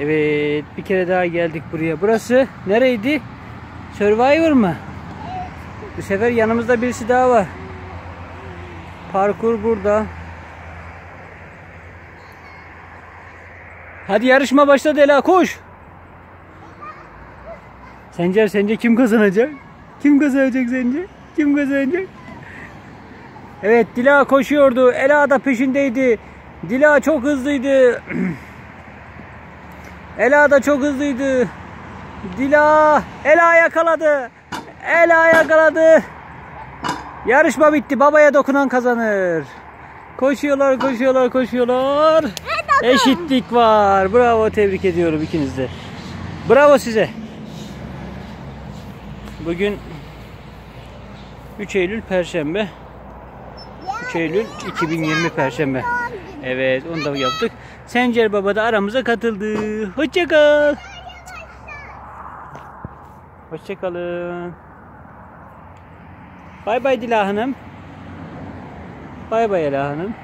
Evet bir kere daha geldik buraya. Burası nereydi? Survivor mı? Bu sefer yanımızda birisi daha var. Parkur burada. Hadi yarışma başladı Ela koş. Sencer sence kim kazanacak? Kim kazanacak sence? Kim kazanacak? Evet Dila koşuyordu. Ela da peşindeydi. Dila çok hızlıydı. Ela da çok hızlıydı. Dila Ela yakaladı. Ela yakaladı. Yarışma bitti. Babaya dokunan kazanır. Koşuyorlar, koşuyorlar, koşuyorlar. Eşitlik var. Bravo, tebrik ediyorum ikiniz de. Bravo size. Bugün 3 Eylül Perşembe. 3 Eylül 2020 Perşembe. Evet, onu da yaptık. Sencer Baba da aramıza katıldı. Hoşça kal. Hoşça kalın. Bay bay Dila Hanım. Bay bay Ela Hanım.